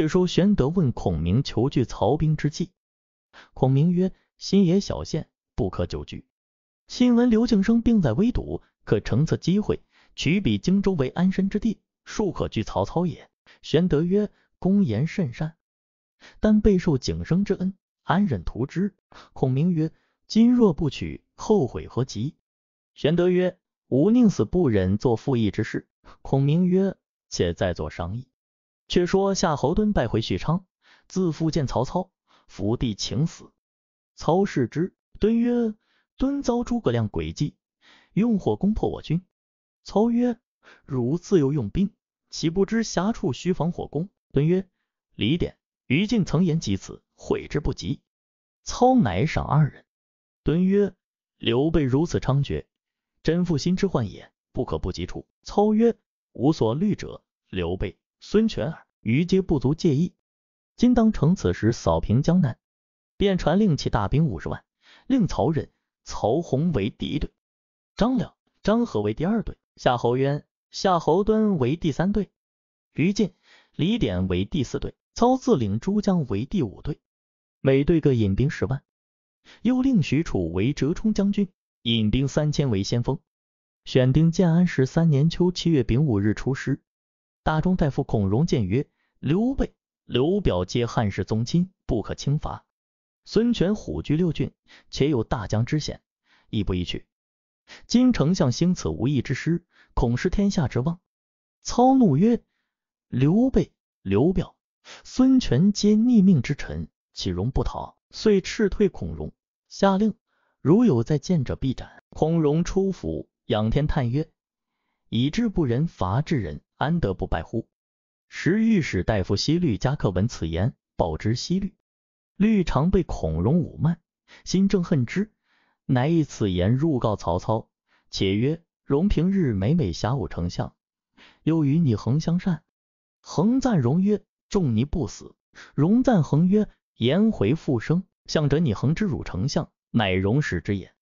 却说玄德问孔明求据曹兵之计，孔明曰：新野小县不可久居。新闻刘敬升兵在危堵，可乘此机会取彼荆州为安身之地，庶可拒曹操也。玄德曰：公言甚善，但备受景生之恩，安忍图之？孔明曰：今若不取，后悔何及？玄德曰：吾宁死不忍做负义之事。孔明曰：且再做商议。却说夏侯惇败回许昌，自复见曹操，伏地请死。操视之，敦曰：敦遭诸葛亮诡计，用火攻破我军。操曰：汝自幼用兵，岂不知狭处须防火攻？敦曰：李典、于禁曾言及此，悔之不及。操乃赏二人。敦曰：刘备如此猖獗，真负心之患也，不可不及处。操曰：吾所虑者，刘备。孙权耳，余皆不足介意。今当乘此时扫平江南，便传令起大兵五十万，令曹仁、曹洪为第一队，张辽、张合为第二队，夏侯渊、夏侯惇为第三队，于禁、李典为第四队，操自领诸将为第五队，每队各引兵十万。又令许褚为折冲将军，引兵三千为先锋。选定建安十三年秋七月丙午日出师。大中大夫孔融谏曰：“刘备、刘表皆汉室宗亲，不可轻伐。孙权虎踞六郡，且有大将之险，亦不宜去。今丞相兴此无义之师，恐失天下之望。”操怒曰：“刘备、刘表、孙权皆逆命之臣，岂容不讨？”遂斥退孔融，下令：“如有再见者，必斩。”孔融出府，仰天叹曰：“以智不仁，伐智人。”安得不败乎？时御史大夫西律加克闻此言，报之西律。律常被孔融侮慢，心正恨之，乃以此言入告曹操，且曰：融平日每每辖我丞相，又与你恒相善。恒赞融曰：仲尼不死。融赞恒曰：颜回复生，向者你恒之辱丞相，乃融使之也。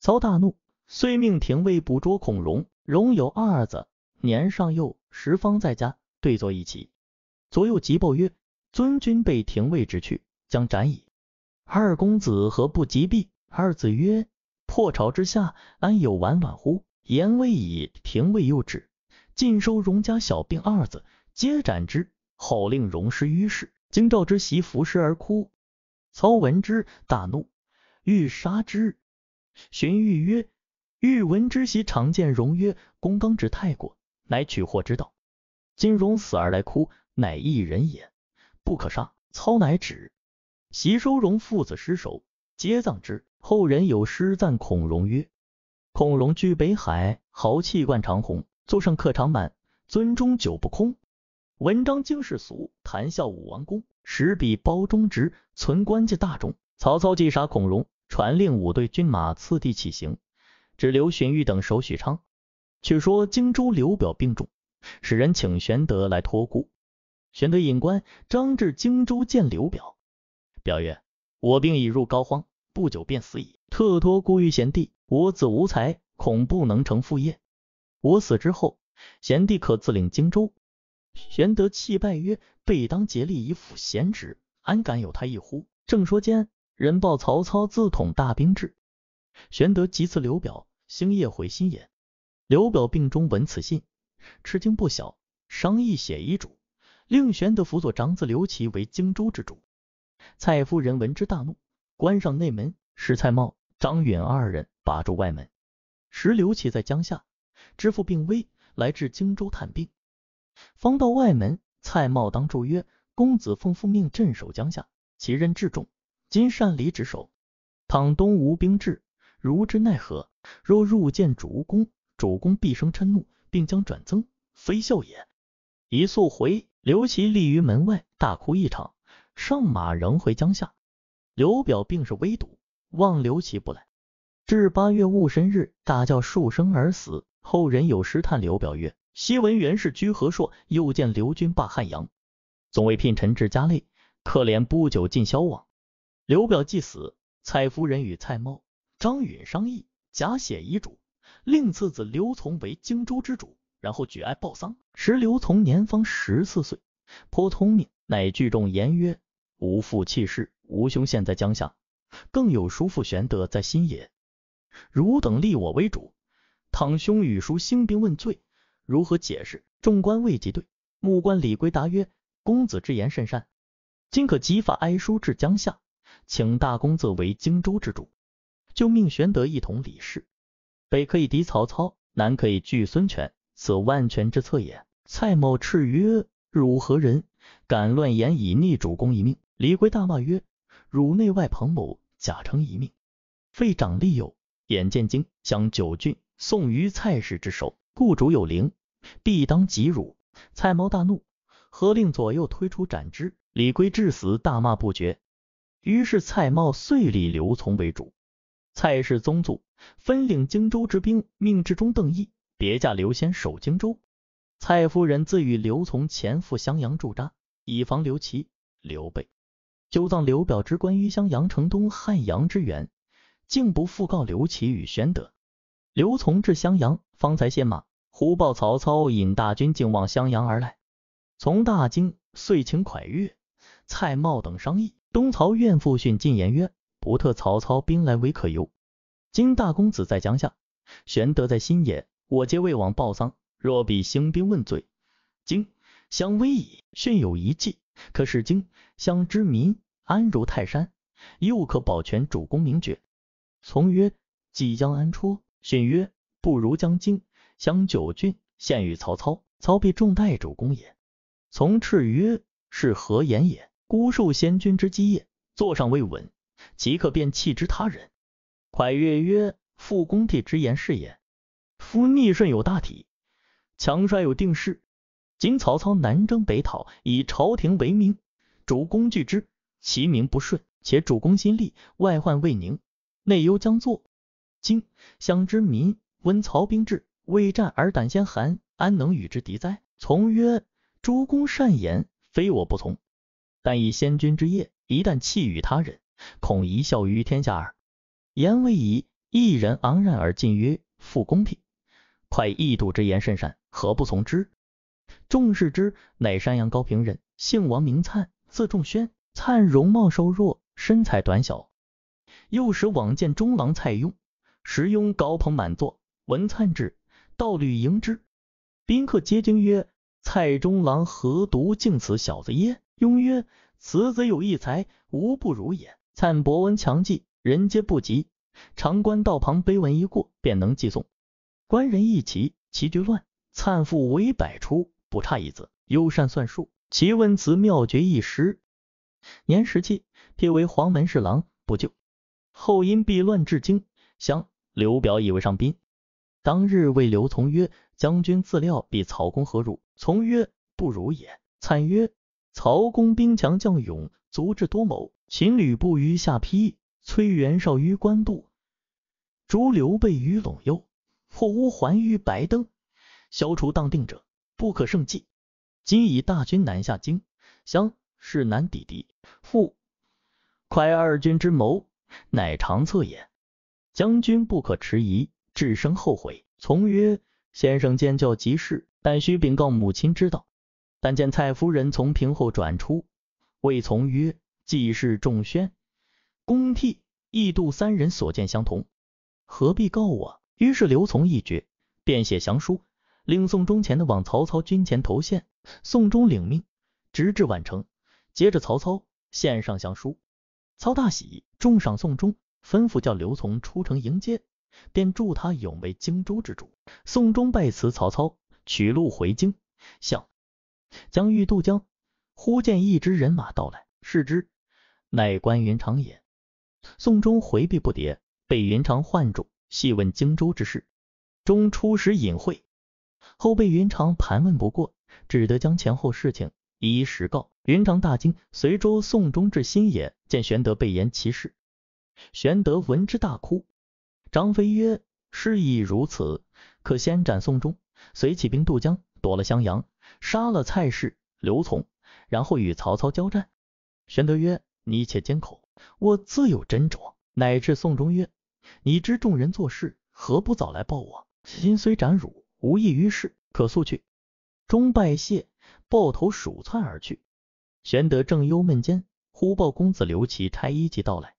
操大怒，遂命廷尉捕捉孔融。融有二子，年尚幼。十方在家对坐一起，左右急报曰：“尊君被廷尉执去，将斩矣。”二公子何不急避？二子曰：“破朝之下，安有完卵乎？”言未已，廷尉又止，尽收荣家小病二子，皆斩之。后令荣师于市，惊召之媳伏尸而哭。操闻之大怒，欲杀之。荀彧曰：“欲闻之媳常见荣曰：‘公刚直太过。’”乃取货之道。今荣死而来哭，乃一人也，不可杀。操乃止。袭收荣父子尸首，皆葬之。后人有诗赞孔融曰：孔融居北海，豪气贯长虹。座上客常满，樽中酒不空。文章经世俗，谈笑武王宫。十笔包中直，存关键大众。曹操既杀孔融，传令五队军马次第起行，只留荀彧等守许昌。却说荆州刘表病重，使人请玄德来托孤。玄德引关张至荆州见刘表，表曰：“我病已入膏肓，不久便死矣。特托孤于贤弟，我子无才，恐不能成父业。我死之后，贤弟可自领荆州。”玄德泣拜曰：“备当竭力以辅贤侄，安敢有他一乎？”正说间，人报曹操自统大兵至。玄德急辞刘表，星夜回新野。刘表病中闻此信，吃惊不小，商议写遗嘱，令玄德辅佐长子刘琦为荆州之主。蔡夫人闻之大怒，关上内门，使蔡瑁、张允二人把住外门。时刘琦在江夏，知父病危，来至荆州探病。方到外门，蔡瑁当住曰：“公子奉父命镇守江夏，其任至重，今擅离职守，倘东吴兵至，如之奈何？若入见主公。”主公必生嗔怒，并将转增，非孝也。一速回，刘琦立于门外，大哭一场，上马仍回江夏。刘表病是危笃，望刘琦不来。至八月戊申日，大叫数声而死。后人有诗叹刘表曰：“昔闻袁氏居河朔，又见刘军霸汉阳。总为聘臣至家累，可怜不久尽消亡。”刘表既死，蔡夫人与蔡瑁、张允商议，假写遗嘱。令次子刘琮为荆州之主，然后举哀报丧。时刘琮年方十四岁，颇聪明，乃聚众言曰：“吾父弃世，吾兄现在江夏，更有叔父玄德在新野。汝等立我为主，倘兄与叔兴兵问罪，如何解释？”众官未及对，目官李归答曰：“公子之言甚善，今可即发哀书至江夏，请大公子为荆州之主，就命玄德一同理事。北可以敌曹操，南可以拒孙权，此万全之策也。”蔡瑁叱曰：“汝何人？敢乱言以逆主公一命？”李逵大骂曰：“汝内外彭某，假称一命，废长立幼，眼见荆襄九郡送于蔡氏之手，故主有灵，必当及汝。”蔡瑁大怒，喝令左右推出斩之。李逵至死大骂不绝。于是蔡瑁遂立刘琮为主。蔡氏宗族分领荆州之兵，命至中邓毅别驾刘先守荆州。蔡夫人自与刘琮前赴襄阳驻扎，以防刘琦、刘备。就葬刘表之官于襄阳城东汉阳之原，竟不复告刘琦与玄德。刘琮至襄阳，方才卸马，忽报曹操引大军竟往襄阳而来。从大惊，遂请蒯越、蔡瑁等商议。东曹愿复训进言曰：“不特曹操兵来为可忧。今大公子在江夏，玄德在新野，我皆未往报丧。”若必兴兵问罪，荆襄危矣。训有一计，可使荆襄之民安如泰山，又可保全主公名爵。从曰：即将安出？训曰：不如将荆襄九郡献与曹操，操必重待主公也。从叱曰：是何言也？孤受先君之基业，坐上未稳，即可便弃之他人。蒯越曰：复公弟之言是也。夫逆顺有大体。强衰有定势，今曹操南征北讨，以朝廷为名，主公惧之，其名不顺。且主公心力，外患未宁，内忧将作。今襄之民闻曹兵至，未战而胆先寒，安能与之敌哉？从曰：诸公善言，非我不从，但以先君之业，一旦弃与他人，恐贻笑于天下耳。言未已，一人昂然而进曰：复公平。快异度之言甚善，何不从之？众视之，乃山阳高平人，姓王，名粲，字仲宣。粲容貌瘦弱，身材短小。幼时往见中郎蔡邕，时拥高朋满座，闻粲至，道履迎之。宾客皆惊曰：“蔡中郎何独敬此小子耶？”邕曰：“此子有异才，无不如也。”粲博闻强记，人皆不及，常观道旁碑文一过，便能记诵。官人一齐，棋局乱，灿复为百出，不差一字。又善算术，其问辞妙绝一时。年十七，辟为黄门侍郎，不就。后因避乱至京襄，刘表以为上宾。当日谓刘琮曰：“将军自料比曹公何如？”从曰：“不如也。”灿曰：“曹公兵强将勇，足智多谋。秦吕布于下邳，崔元绍于官渡，诛刘备于陇右。”破乌桓于白登，消除荡定者，不可胜计。今以大军南下荆襄，势难抵敌。复快二军之谋，乃长策也。将军不可迟疑，置生后悔。从曰：先生见教即是，但须禀告母亲知道。但见蔡夫人从屏后转出，谓从曰：既是仲宣、公替、义度三人所见相同，何必告我？于是刘琮一决，便写降书，令宋忠前的往曹操军前投献。宋忠领命，直至宛城，接着曹操献上降书。操大喜，重赏宋忠，吩咐叫刘琮出城迎接，便助他永为荆州之主。宋忠拜辞曹操，取路回京。向将欲渡江，忽见一支人马到来，视之，乃关云长也。宋忠回避不迭，被云长唤住。细问荆州之事，中初时隐晦，后被云长盘问不过，只得将前后事情一一实告。云长大惊，随州宋忠至新野，见玄德被言其事。玄德闻之大哭。张飞曰：“事已如此，可先斩宋忠，随起兵渡江，夺了襄阳，杀了蔡氏、刘琮，然后与曹操交战。”玄德曰：“你且缄口，我自有斟酌。”乃至宋忠曰。你知众人做事，何不早来报我？心虽斩辱，无益于事，可速去。终拜谢，抱头鼠窜而去。玄德正忧闷间，忽报公子刘琦差一级到来。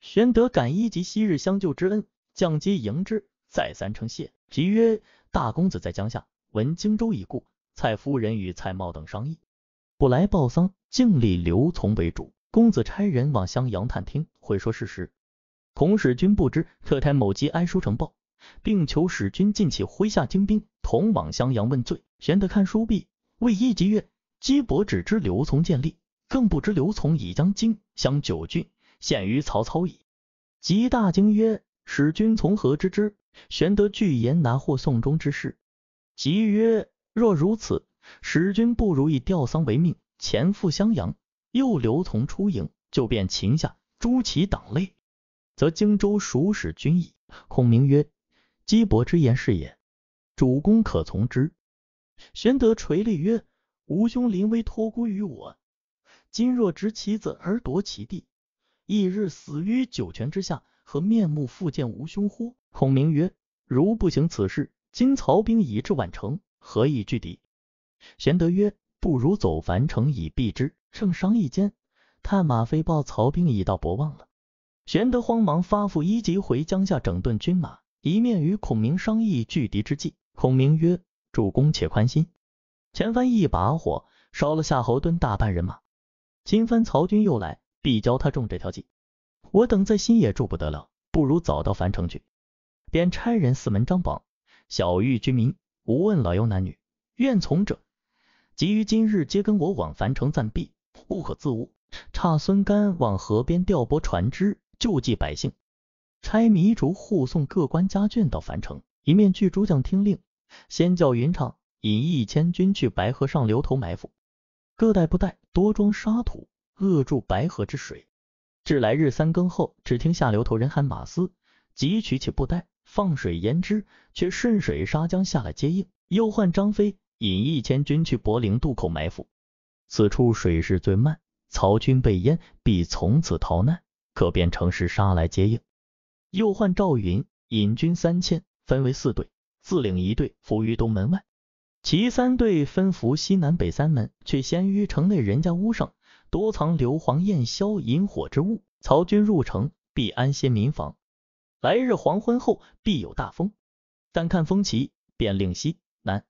玄德感一级昔日相救之恩，降阶迎之，再三称谢。即曰：“大公子在江夏，闻荆州已故，蔡夫人与蔡瑁等商议，不来报丧，敬立刘琮为主。公子差人往襄阳探听，会说事实。孔使君不知，特差某机哀书呈报，并求使君尽起麾下精兵，同往襄阳问罪。”玄德看书毕，谓一级曰。姬伯只知刘琮建立，更不知刘琮已将荆襄九郡献于曹操矣。姬大惊曰：“使君从何知之？”玄德具言拿获宋中之事。姬曰：“若如此，使君不如以吊丧为命，前赴襄阳，又刘琮出营，就便擒下，诛其党类，则荆州属使君矣。”孔明曰：“姬伯之言是也，主公可从之。”玄德垂泪曰。吾兄临危托孤于我，今若执其子而夺其地，翌日死于九泉之下，何面目复见吾兄乎？孔明曰：如不行此事，今曹兵已至宛城，何以拒敌？玄德曰：不如走樊城以避之。正商议间，探马飞报曹兵已到博望了。玄德慌忙发付一级回江夏整顿军马，一面与孔明商议拒敌之计。孔明曰：主公且宽心。前番一把火烧了夏侯惇大半人马，今番曹军又来，必教他中这条计。我等在新野住不得了，不如早到樊城去。便差人四门张榜，小谕居民，无问老幼男女，愿从者，即于今日皆跟我往樊城暂避，不可自误。差孙干往河边调拨船只，救济百姓。差糜竺护送各官家眷到樊城，一面据诸将听令，先叫云畅。引一千军去白河上流头埋伏，各带布袋多装沙土，扼住白河之水。至来日三更后，只听下流头人喊马嘶，即取起布袋，放水淹之，却顺水沙江下来接应。又唤张飞引一千军去柏陵渡口埋伏，此处水势最慢，曹军被淹，必从此逃难，可便乘势杀来接应。又唤赵云引军三千，分为四队，自领一队伏于东门外。其三队分伏西南北三门，却先于城内人家屋上多藏硫磺、焰硝、引火之物。曹军入城，必安歇民房。来日黄昏后，必有大风。但看风起，便令西南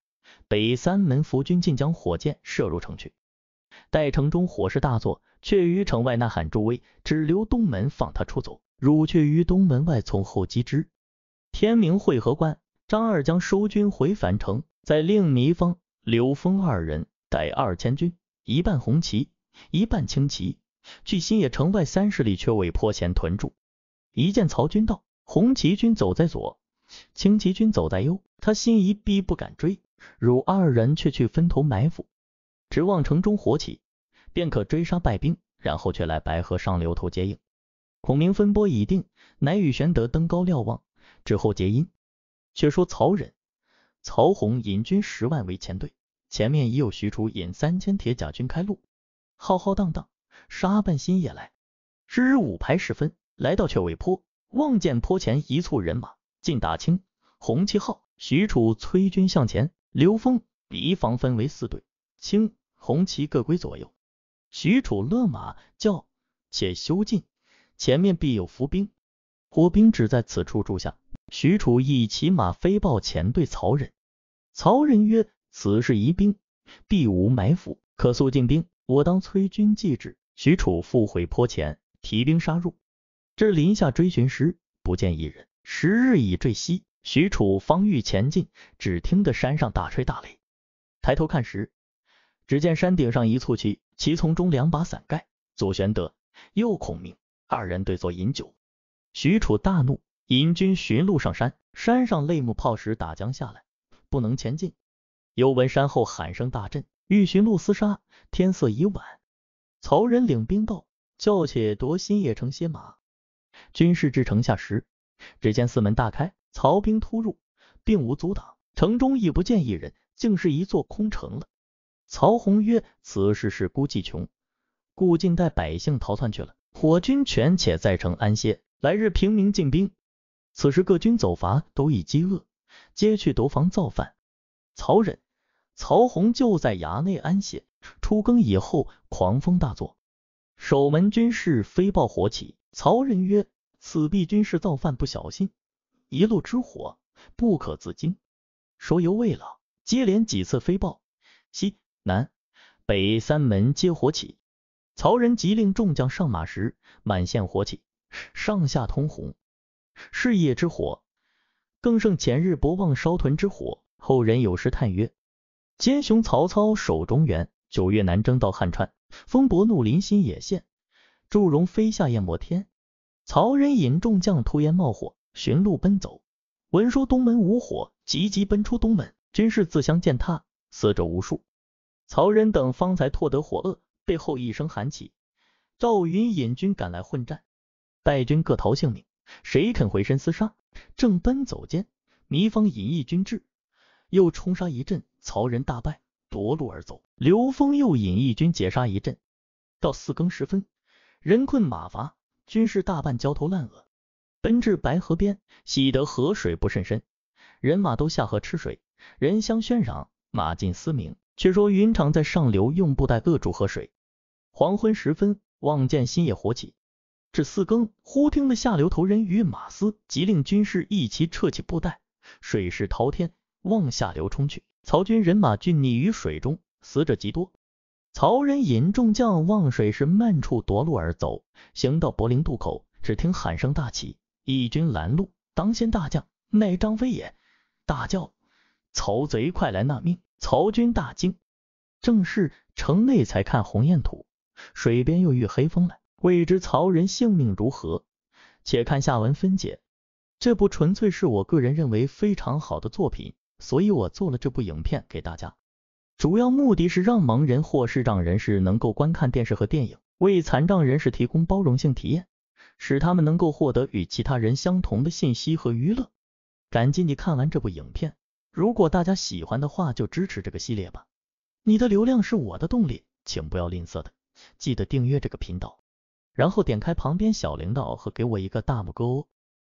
北三门伏军尽将火箭射入城去。待城中火势大作，却于城外呐喊助威，只留东门放他出走。汝却于东门外从后击之。天明会合关，张二将收军回樊城。再令糜芳、刘封二人带二千军，一半红旗，一半青旗，去新野城外三十里却尾坡前屯住。一见曹军到，红旗军走在左，青旗军走在右，他心疑必不敢追。汝二人却去分头埋伏，指望城中火起，便可追杀败兵，然后却来白河上流头接应。孔明分拨已定，乃与玄德登高瞭望，之后结因。却说曹仁。曹洪引军十万为前队，前面已有许褚引三千铁甲军开路，浩浩荡荡杀奔新野来。是日午牌时分，来到雀尾坡，望见坡前一簇人马，尽打青红旗号。许褚催军向前，刘封敌防分为四队，青红旗各归左右。许褚勒马叫：“且休进，前面必有伏兵，火兵只在此处住下。”许褚亦骑马飞报前队曹仁。曹仁曰：“此事疑兵，必无埋伏，可速进兵。我当催军继之。”许褚复回坡前，提兵杀入。至林下追寻时，不见一人。时日已坠西，许褚方欲前进，只听得山上大吹大擂。抬头看时，只见山顶上一簇旗，旗丛中两把伞盖，左玄德，右孔明，二人对坐饮酒。许褚大怒，引军寻路上山。山上泪目炮石打将下来。不能前进，又闻山后喊声大震，欲寻路厮杀。天色已晚，曹仁领兵到，叫且夺新野城歇马。军士至城下时，只见四门大开，曹兵突入，并无阻挡，城中亦不见一人，竟是一座空城了。曹洪曰：“此事是孤计穷，故尽带百姓逃窜去了。火军权且在城安歇，来日平民进兵。此时各军走伐，都已饥饿。”皆去夺房造饭。曹仁、曹洪就在衙内安歇。初更以后，狂风大作，守门军士飞报火起。曹仁曰：“此必军士造饭不小心，一路之火，不可自禁。”说犹未了，接连几次飞报，西南北三门皆火起。曹仁急令众将上马时，满线火起，上下通红。是夜之火，更胜前日博望烧屯之火。后人有诗叹曰：“奸雄曹操守中原，九月南征到汉川，风伯怒临新野县，祝融飞下焰摩天。曹仁引众将突烟冒火，寻路奔走。闻说东门无火，急急奔出东门，军士自相践踏，死者无数。曹仁等方才拓得火遏，背后一声喊起，赵云引军赶来混战，败军各逃性命。”谁肯回身厮杀？正奔走间，糜芳引义军至，又冲杀一阵，曹仁大败，夺路而走。刘封又引义军截杀一阵，到四更时分，人困马乏，军士大半焦头烂额，奔至白河边，喜得河水不甚深，人马都下河吃水，人相喧嚷，马尽嘶鸣。却说云长在上流用布袋扼住河水。黄昏时分，望见新野火起。至四更，忽听得下流头人与马嘶，即令军士一齐撤起布袋，水势滔天，望下流冲去。曹军人马均溺于水中，死者极多。曹仁引众将望水势漫处夺路而走，行到柏林渡口，只听喊声大起，义军拦路，当先大将乃张飞也，大叫：“曹贼快来纳命！”曹军大惊。正是城内才看红艳土，水边又遇黑风来。未知曹仁性命如何？且看下文分解。这部纯粹是我个人认为非常好的作品，所以我做了这部影片给大家。主要目的是让盲人或视障人士能够观看电视和电影，为残障人士提供包容性体验，使他们能够获得与其他人相同的信息和娱乐。感激你看完这部影片，如果大家喜欢的话，就支持这个系列吧。你的流量是我的动力，请不要吝啬的，记得订阅这个频道。然后点开旁边小铃铛和给我一个大拇哥哦。